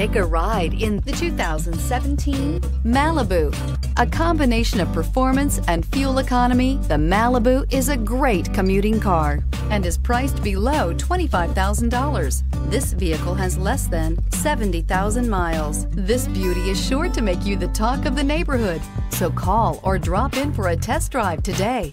Take a ride in the 2017 Malibu. A combination of performance and fuel economy, the Malibu is a great commuting car and is priced below $25,000. This vehicle has less than 70,000 miles. This beauty is sure to make you the talk of the neighborhood. So call or drop in for a test drive today.